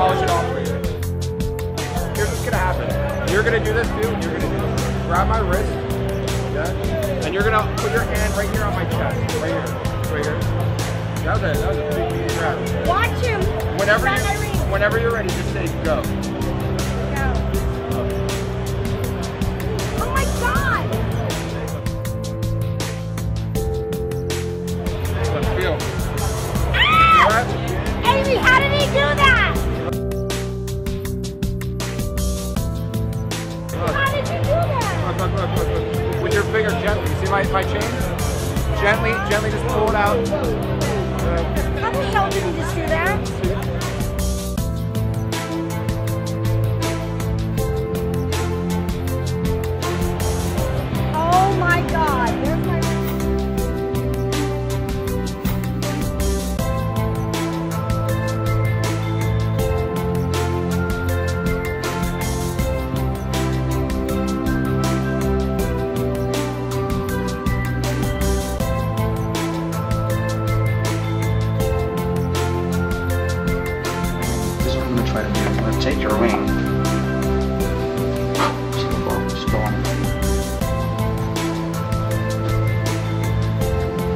polish it off for you. Here's what's gonna happen. You're gonna do this too, you're gonna do this. Grab my wrist, yeah, and you're gonna put your hand right here on my chest. Right here. Right here. That was a that was a big grab. Watch him. Whenever you, whenever you're ready, just say go. Finger gently. See my, my chain? Gently, gently just pull it out. i'm going to take your wing. See the going.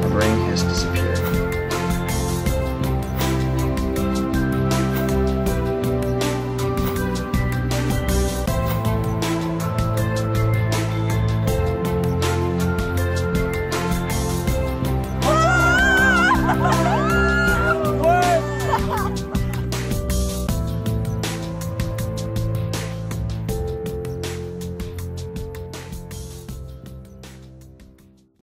The ring has disappeared.